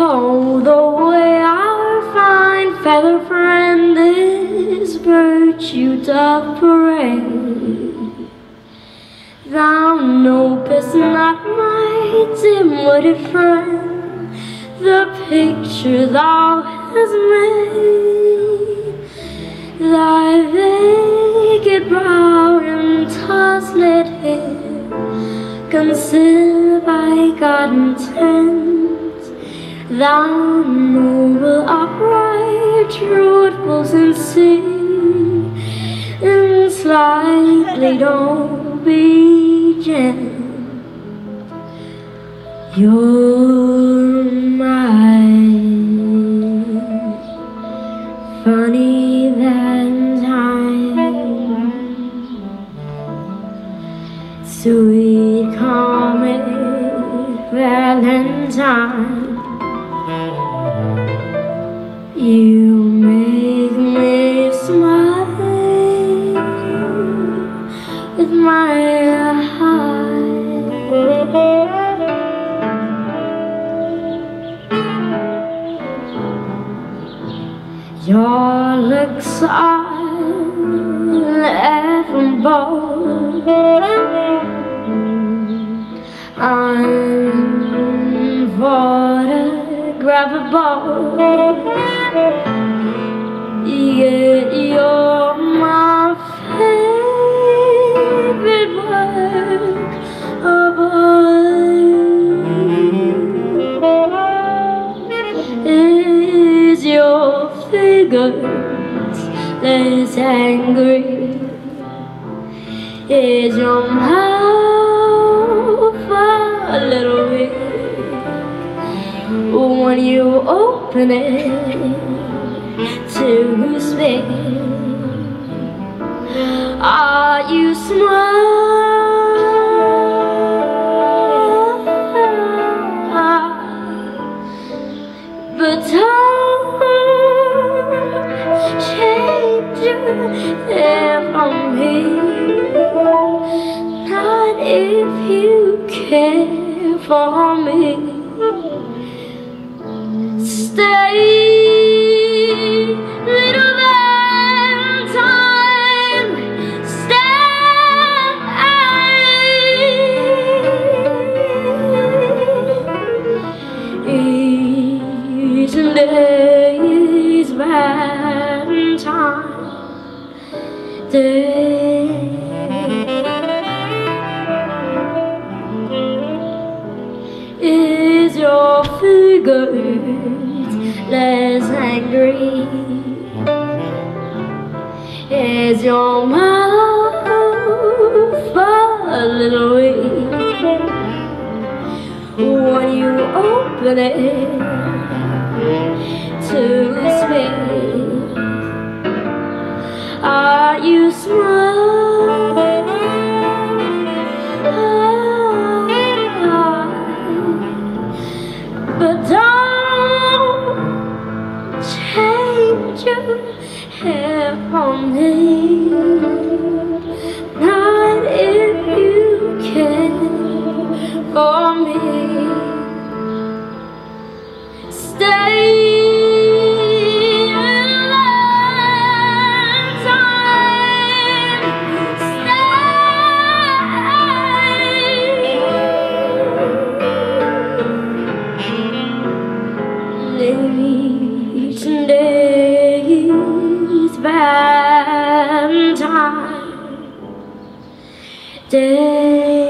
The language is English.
Behold the way our fine feather friend this virtue doth parade. Thou knowest not, my dim-witted friend, the picture thou hast made. Thy vacant brow and tosslet hair, concealed by God intent. Thou noble, upright, truthful, sincere, and slightly obedient. You're my funny Valentine, sweet comic Valentine. You make me smile with my heart. Your looks are laughable. Unphotographable. Yet you're my favorite work of art. Is your figure less angry? Is your mouth a little weak when you open it? Speak. Are you smart? But don't change it from me. Not if you care for me. Stay, Day. Is your figure less angry? Is your mouth a little weak when you open it to speak? You smart? But don't change your hair on me. time. Day